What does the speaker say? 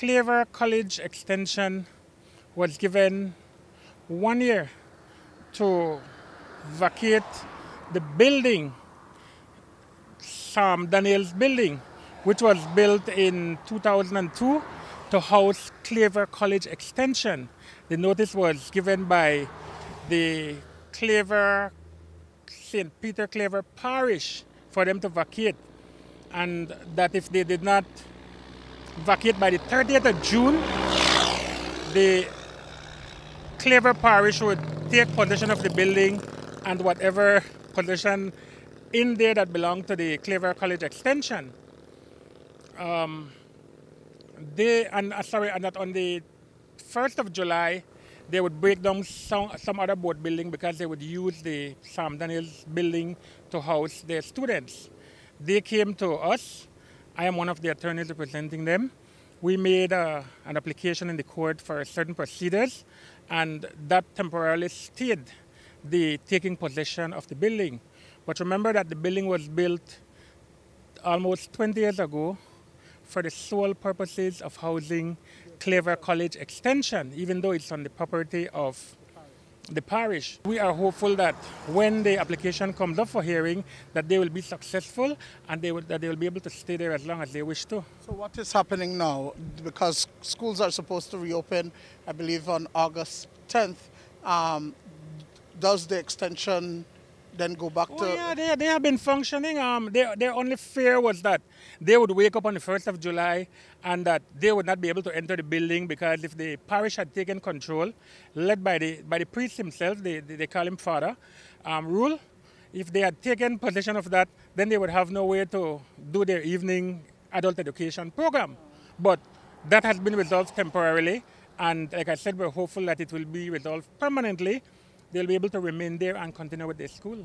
Claver College Extension was given one year to vacate the building, Sam Daniels building, which was built in 2002 to house Claver College Extension. The notice was given by the Claver, St. Peter Claver Parish for them to vacate, and that if they did not vacate by the 30th of June, the Claver Parish would take possession of the building and whatever possession in there that belonged to the Claver College Extension. Um, they and uh, sorry, and that on the first of July, they would break down some, some other board building because they would use the Sam Daniels building to house their students. They came to us. I am one of the attorneys representing them. We made uh, an application in the court for certain procedures, and that temporarily stayed the taking possession of the building. But remember that the building was built almost 20 years ago for the sole purposes of housing Claver College Extension, even though it's on the property of the parish. We are hopeful that when the application comes up for hearing, that they will be successful and they will, that they will be able to stay there as long as they wish to. So what is happening now? Because schools are supposed to reopen, I believe, on August 10th. Um, does the extension then go back oh, to... yeah, they, they have been functioning. Um, their, their only fear was that they would wake up on the 1st of July and that they would not be able to enter the building because if the parish had taken control, led by the, by the priest himself, they, they, they call him father, um, rule, if they had taken possession of that, then they would have no way to do their evening adult education program. But that has been resolved temporarily, and like I said, we're hopeful that it will be resolved permanently they'll be able to remain there and continue with their school.